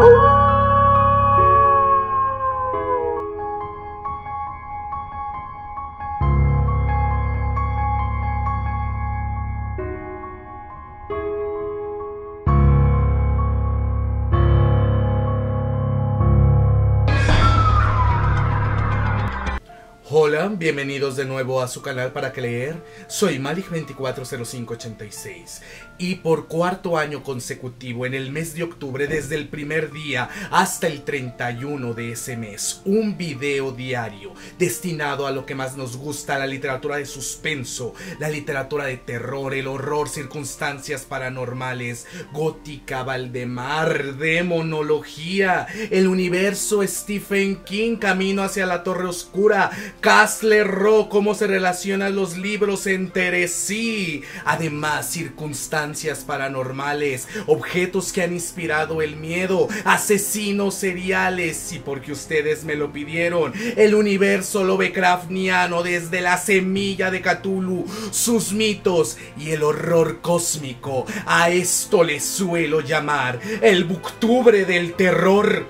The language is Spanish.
Ooh. Hola, bienvenidos de nuevo a su canal para que leer. Soy Malik240586 y por cuarto año consecutivo en el mes de octubre desde el primer día hasta el 31 de ese mes, un video diario destinado a lo que más nos gusta, la literatura de suspenso, la literatura de terror, el horror, circunstancias paranormales, gótica, Valdemar, demonología, el universo Stephen King, camino hacia la torre oscura, Castle Rock, cómo se relacionan los libros entre sí. Además, circunstancias paranormales, objetos que han inspirado el miedo, asesinos seriales y porque ustedes me lo pidieron, el universo Lovecraftiano desde la semilla de Cthulhu, sus mitos y el horror cósmico. A esto le suelo llamar el Booktubre del terror.